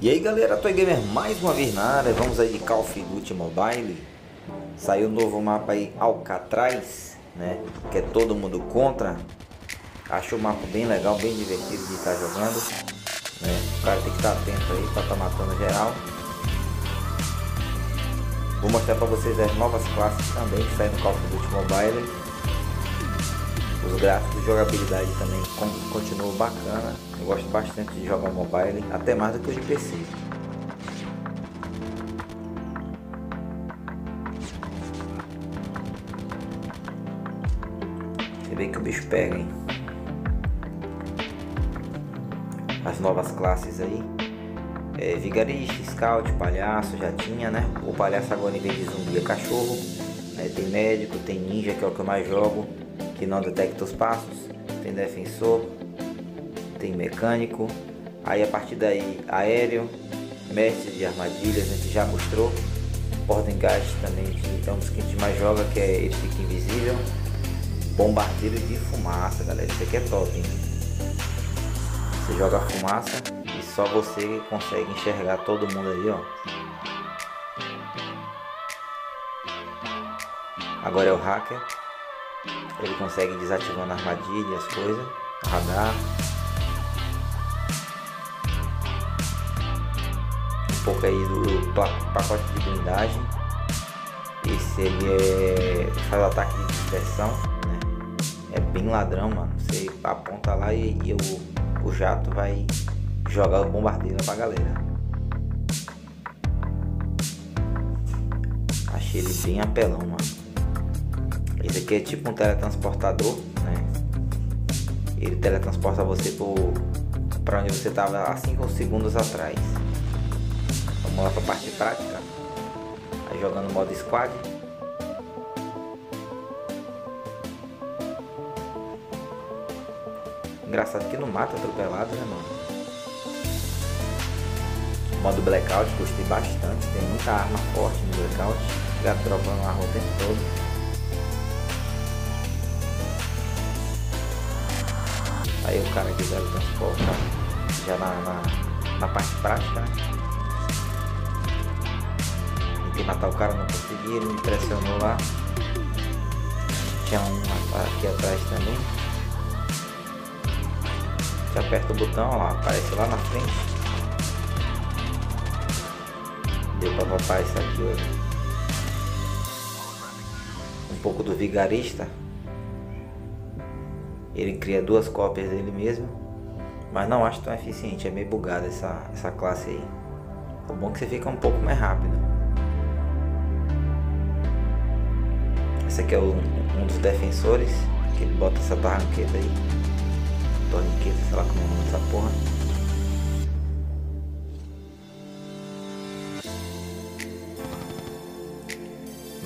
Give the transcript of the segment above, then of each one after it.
E aí galera, Toy Gamer mais uma vez na área, vamos aí de Call of Duty Mobile. Saiu um novo mapa aí, Alcatraz, né, que é todo mundo contra. Acho o mapa bem legal, bem divertido de estar jogando né? O cara tem que estar atento aí para estar tá matando geral. Vou mostrar para vocês as novas classes também que saem no Call of Duty Mobile os gráficos de jogabilidade também continuam bacana. Eu gosto bastante de jogar mobile, até mais do que os de PC. Você vê que o bicho pega, hein? As novas classes aí. É, vigarista, scout, palhaço, já tinha, né? O palhaço agora em vez de zumbi é cachorro. Né? Tem médico, tem ninja, que é o que eu mais jogo que não detecta os passos, tem defensor, tem mecânico, aí a partir daí aéreo, mestre de armadilhas, a gente já mostrou, porta engate também, é um dos que a gente mais joga, que é ele fica invisível, bombardeiro de fumaça, galera, isso aqui é top, hein? Você joga fumaça e só você consegue enxergar todo mundo aí, ó. Agora é o hacker. Ele consegue desativando a armadilha, as coisas, radar. Um pouco aí do pacote de blindagem. Esse ele é, faz ataque de dispersão, né? É bem ladrão, mano. Você aponta lá e, e o, o jato vai jogar o bombardeiro pra galera. Achei ele bem apelão, mano. Esse aqui é tipo um teletransportador, né? Ele teletransporta você para onde você estava há 5 segundos atrás. Vamos lá para a parte prática. Aí jogando modo squad. Engraçado que não mata atropelado, né, mano? Modo blackout, gostei bastante. Tem muita arma forte no blackout. Ficar dropando arma o tempo todo. Aí o cara quiser transportar já na, na, na, parte prática, né? Tentei matar o cara, não consegui, ele me pressionou lá. Tinha um aqui atrás também. Você aperta o botão, ó aparece lá na frente. Deu pra papar isso aqui hoje. Um pouco do vigarista. Ele cria duas cópias dele mesmo, mas não acho tão eficiente, é meio bugada essa, essa classe aí. O bom é que você fica um pouco mais rápido. Esse aqui é o, um dos defensores, que ele bota essa torniqueta aí. Torniqueta, sei lá como é o nome dessa porra.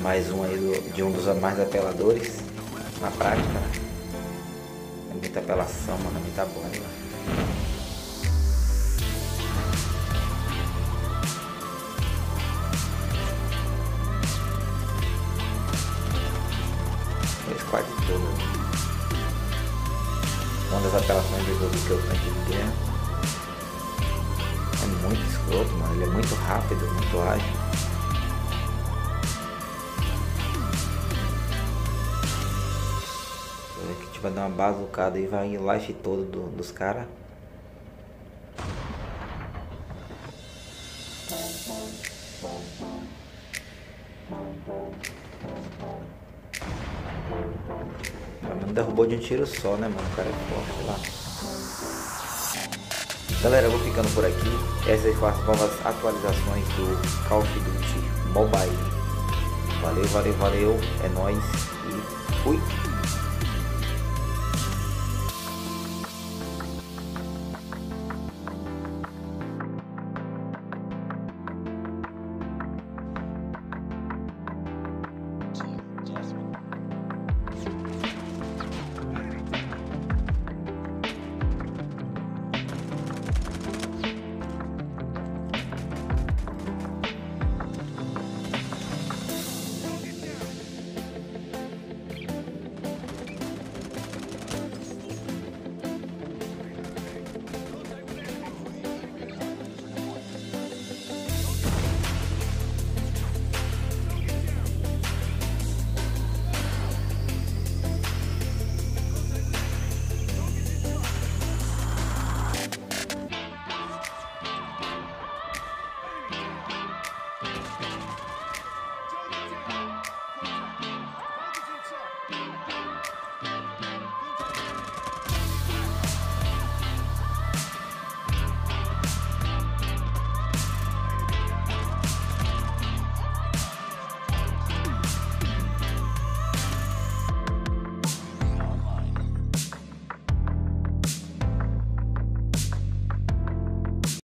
Mais um aí do, de um dos mais apeladores na prática. Muita apelação, mano, muita bomba. O squad todo. Uma das apelações de jogo que eu tanque de guerra. É muito escroto, mano. Ele é muito rápido, muito ágil. Vai dar uma bazucada e vai o life todo do, dos caras. Derrubou de um tiro só, né, mano? O cara é forte lá. Galera, eu vou ficando por aqui. Essas são as novas atualizações do Call of Duty Mobile. Valeu, valeu, valeu. É nóis e fui.